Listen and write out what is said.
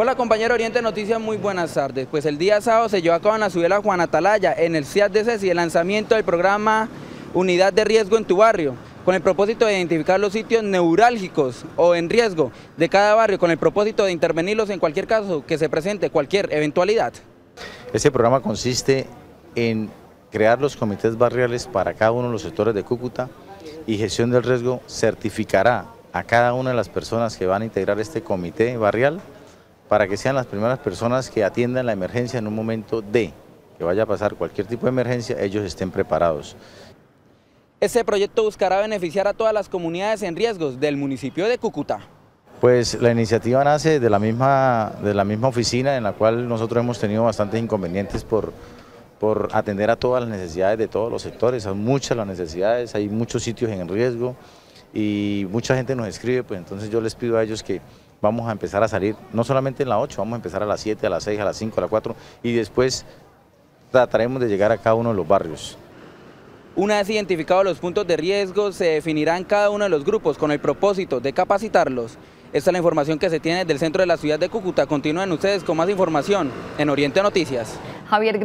Hola compañero Oriente Noticias, muy buenas tardes. Pues el día sábado se llevó a cabo en la ciudad Juan Atalaya, en el CIAD de CESI, el lanzamiento del programa Unidad de Riesgo en tu Barrio, con el propósito de identificar los sitios neurálgicos o en riesgo de cada barrio, con el propósito de intervenirlos en cualquier caso que se presente cualquier eventualidad. Este programa consiste en crear los comités barriales para cada uno de los sectores de Cúcuta y gestión del riesgo certificará a cada una de las personas que van a integrar este comité barrial para que sean las primeras personas que atiendan la emergencia en un momento de que vaya a pasar cualquier tipo de emergencia, ellos estén preparados. Este proyecto buscará beneficiar a todas las comunidades en riesgos del municipio de Cúcuta. Pues la iniciativa nace de la misma, de la misma oficina en la cual nosotros hemos tenido bastantes inconvenientes por, por atender a todas las necesidades de todos los sectores, son muchas las necesidades, hay muchos sitios en riesgo y mucha gente nos escribe, pues entonces yo les pido a ellos que vamos a empezar a salir, no solamente en la 8, vamos a empezar a las 7, a las 6, a las 5, a las 4 y después trataremos de llegar a cada uno de los barrios. Una vez identificados los puntos de riesgo, se definirán cada uno de los grupos con el propósito de capacitarlos. Esta es la información que se tiene del centro de la ciudad de Cúcuta. Continúen ustedes con más información en Oriente Noticias. Javier,